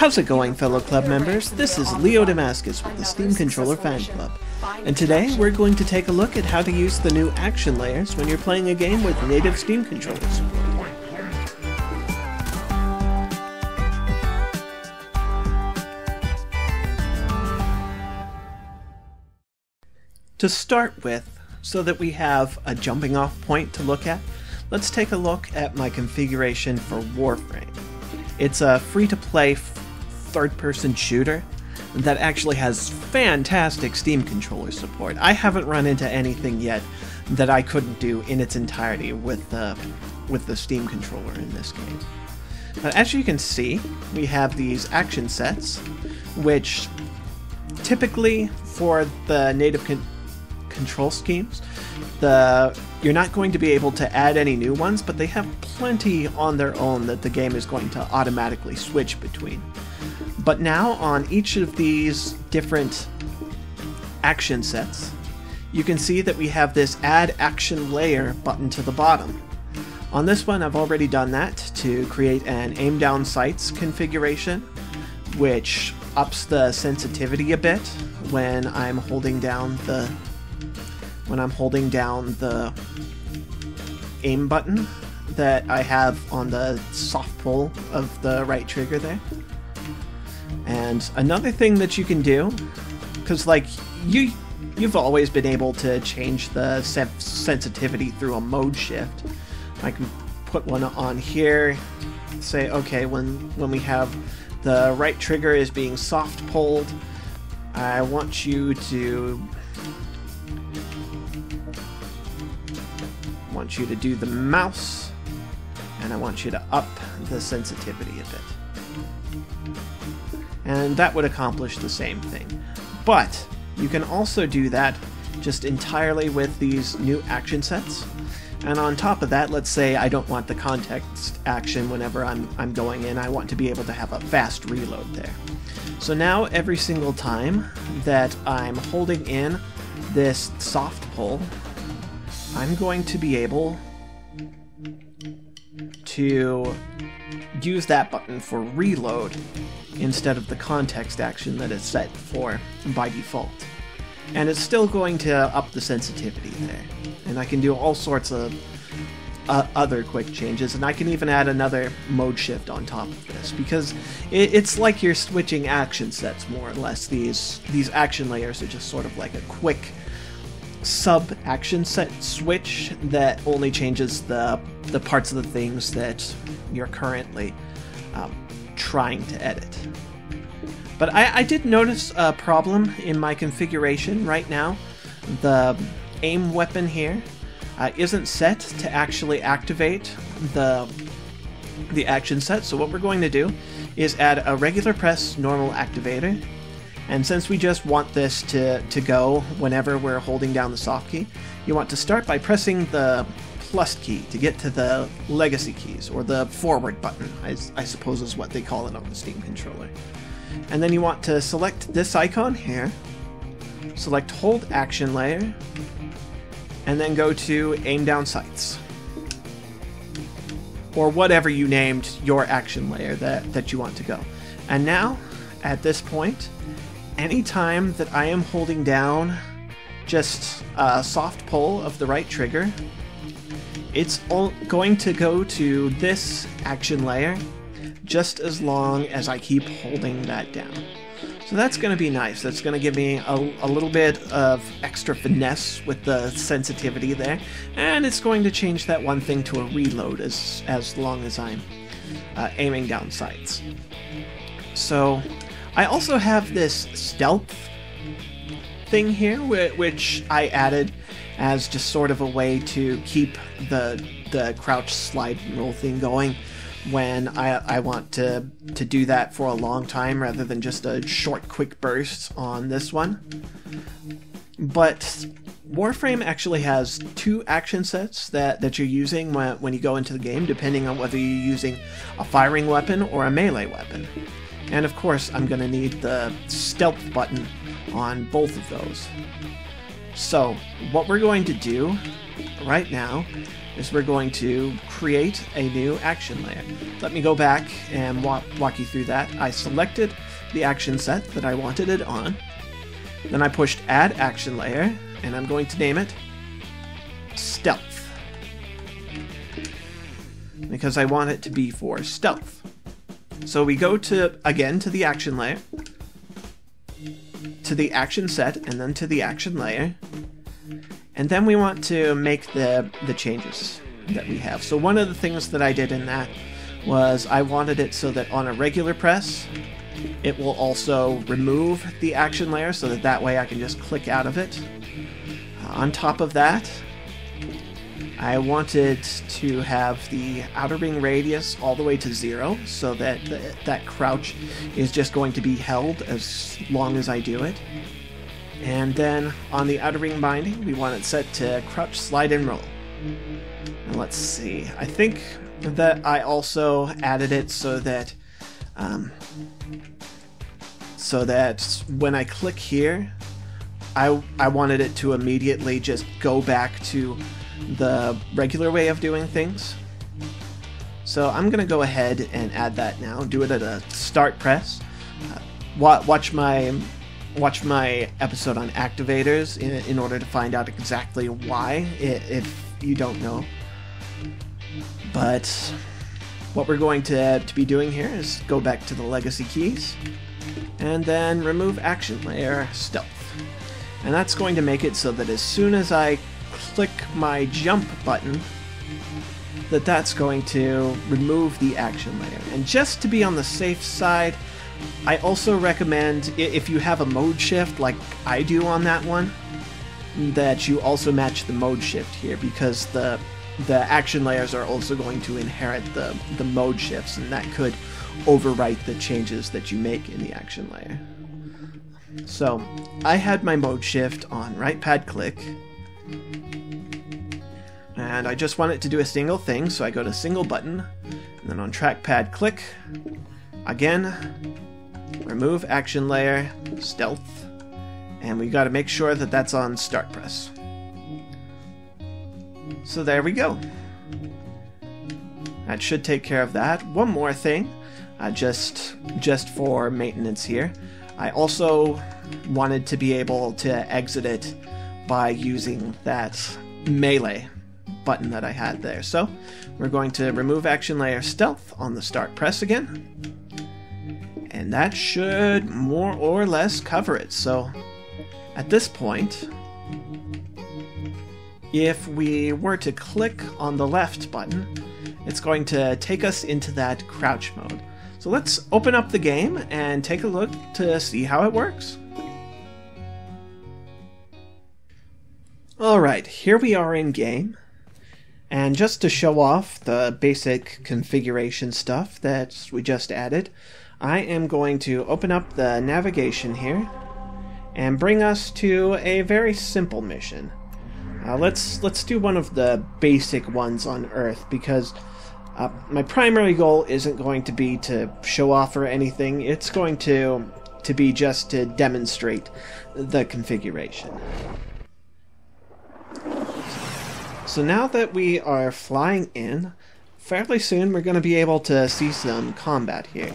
How's it going, fellow club members? This is Leo Damascus with the Steam Controller Fan Club, and today we're going to take a look at how to use the new action layers when you're playing a game with native Steam controllers. To start with, so that we have a jumping off point to look at, let's take a look at my configuration for Warframe. It's a free-to-play third-person shooter that actually has fantastic Steam controller support. I haven't run into anything yet that I couldn't do in its entirety with the with the Steam controller in this game. But as you can see, we have these action sets, which typically for the native con control schemes, the you're not going to be able to add any new ones, but they have plenty on their own that the game is going to automatically switch between. But now on each of these different action sets, you can see that we have this add action layer button to the bottom. On this one, I've already done that to create an aim down sights configuration, which ups the sensitivity a bit when I'm holding down the when I'm holding down the aim button that I have on the soft pull of the right trigger there. And another thing that you can do, because like you you've always been able to change the se sensitivity through a mode shift. I can put one on here, say okay when when we have the right trigger is being soft pulled, I want you to want you to do the mouse, and I want you to up the sensitivity a bit. And that would accomplish the same thing. But you can also do that just entirely with these new action sets. And on top of that, let's say I don't want the context action whenever I'm, I'm going in, I want to be able to have a fast reload there. So now every single time that I'm holding in this soft pull, I'm going to be able to use that button for reload instead of the context action that is set for by default. And it's still going to up the sensitivity there. And I can do all sorts of uh, other quick changes, and I can even add another mode shift on top of this because it, it's like you're switching action sets more or less. These these action layers are just sort of like a quick sub action set switch that only changes the the parts of the things that you're currently um, trying to edit. But I, I did notice a problem in my configuration right now. The aim weapon here uh, not set to actually activate the the action set. So what we're going to do is add a regular press normal activator and since we just want this to, to go whenever we're holding down the soft key, you want to start by pressing the plus key to get to the legacy keys, or the forward button, I, I suppose is what they call it on the Steam controller. And then you want to select this icon here, select hold action layer, and then go to aim down sights. Or whatever you named your action layer that, that you want to go. And now, at this point, anytime that I am holding down just a soft pull of the right trigger, it's going to go to this action layer just as long as I keep holding that down. So that's going to be nice. That's going to give me a, a, little bit of extra finesse with the sensitivity there. And it's going to change that one thing to a reload as, as long as I'm uh, aiming down sights. So I also have this stealth thing here, which I added as just sort of a way to keep the the crouch slide roll thing going when I, I want to to do that for a long time rather than just a short quick burst on this one. But Warframe actually has two action sets that, that you're using when, when you go into the game, depending on whether you're using a firing weapon or a melee weapon. And of course, I'm going to need the stealth button on both of those. So, what we're going to do right now is we're going to create a new action layer. Let me go back and walk, walk you through that. I selected the action set that I wanted it on. Then I pushed add action layer and I'm going to name it stealth. Because I want it to be for stealth. So we go to, again, to the action layer, to the action set, and then to the action layer. And then we want to make the, the changes that we have. So one of the things that I did in that was I wanted it so that on a regular press, it will also remove the action layer so that that way I can just click out of it. Uh, on top of that, I wanted to have the outer ring radius all the way to zero so that the, that crouch is just going to be held as long as I do it. And then on the outer ring binding, we want it set to crouch, slide, and roll. And let's see. I think that I also added it so that um, so that when I click here, I I wanted it to immediately just go back to the regular way of doing things. So I'm gonna go ahead and add that now. Do it at a start press. Uh, watch my watch my episode on activators in, in order to find out exactly why if you don't know. But what we're going to, to be doing here is go back to the legacy keys and then remove action layer stealth. And that's going to make it so that as soon as I click my jump button, that that's going to remove the action layer. And just to be on the safe side, I also recommend if you have a mode shift like I do on that one, that you also match the mode shift here because the the action layers are also going to inherit the, the mode shifts and that could overwrite the changes that you make in the action layer. So I had my mode shift on right pad click and I just want it to do a single thing so I go to single button and then on trackpad click again remove action layer stealth and we got to make sure that that's on start press. So there we go. That should take care of that. One more thing, uh, just just for maintenance here. I also wanted to be able to exit it by using that melee button that I had there. So we're going to remove action layer stealth on the start press again. And that should more or less cover it. So at this point, if we were to click on the left button, it's going to take us into that crouch mode. So let's open up the game and take a look to see how it works. Alright, here we are in game. And just to show off the basic configuration stuff that we just added, I am going to open up the navigation here and bring us to a very simple mission. Uh, let's let's do one of the basic ones on Earth because uh, my primary goal isn't going to be to show off or anything. It's going to to be just to demonstrate the configuration. So now that we are flying in, fairly soon we're going to be able to see some combat here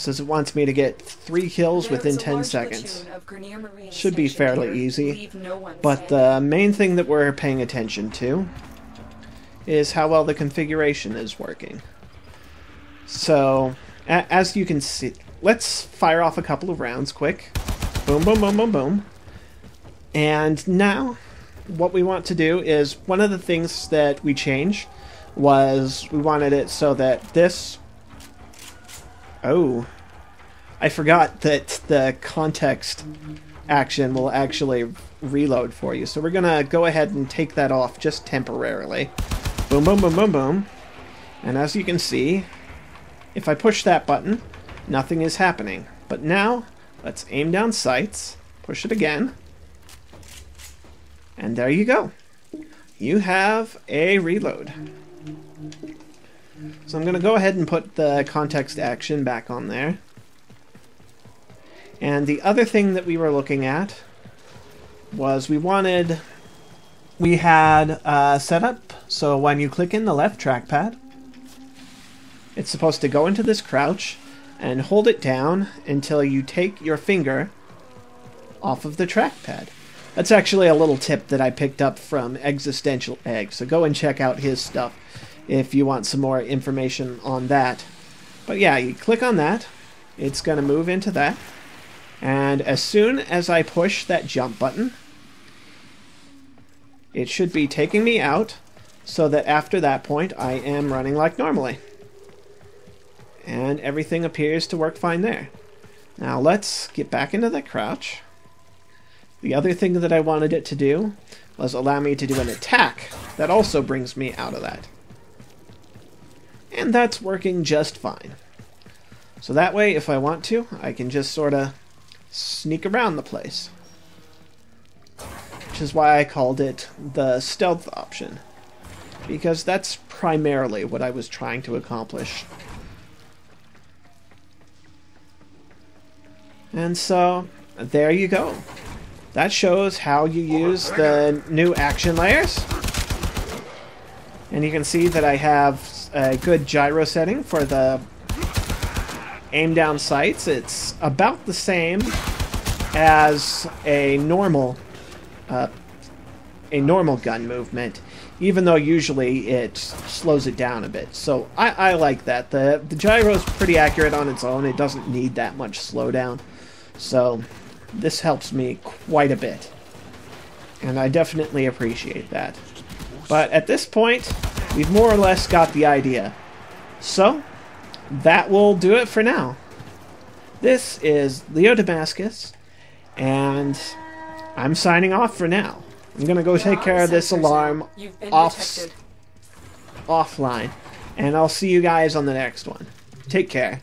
says it wants me to get three kills within 10 seconds. Should be fairly easy. But the main thing that we're paying attention to is how well the configuration is working. So, as you can see, let's fire off a couple of rounds quick. Boom, boom, boom, boom, boom. And now, what we want to do is one of the things that we changed was we wanted it so that this Oh. I forgot that the context action will actually reload for you. So we're going to go ahead and take that off just temporarily. Boom, boom, boom, boom, boom. And as you can see, if I push that button, nothing is happening. But now, let's aim down sights, push it again, and there you go. You have a reload. So I'm going to go ahead and put the context action back on there. And the other thing that we were looking at was we wanted we had uh, set up so when you click in the left trackpad, it's supposed to go into this crouch and hold it down until you take your finger off of the trackpad. That's actually a little tip that I picked up from Existential Egg, so go and check out his stuff if you want some more information on that. But yeah, you click on that, it's going to move into that, and as soon as I push that jump button, it should be taking me out so that after that point I am running like normally. And everything appears to work fine there. Now let's get back into the crouch. The other thing that I wanted it to do was allow me to do an attack that also brings me out of that. And that's working just fine. So that way, if I want to, I can just sort of sneak around the place. Which is why I called it the stealth option. Because that's primarily what I was trying to accomplish. And so, there you go. That shows how you use the new action layers. And you can see that I have a good gyro setting for the aim down sights. It's about the same as a normal uh, a normal gun movement, even though usually it slows it down a bit. So I, I like that. The the gyro is pretty accurate on its own. It doesn't need that much slowdown. So this helps me quite a bit. And I definitely appreciate that. But at this point, we've more or less got the idea. So, that will do it for now. This is Leo Damascus, and I'm signing off for now. I'm gonna go take care of this alarm off offline, and I'll see you guys on the next one. Take care.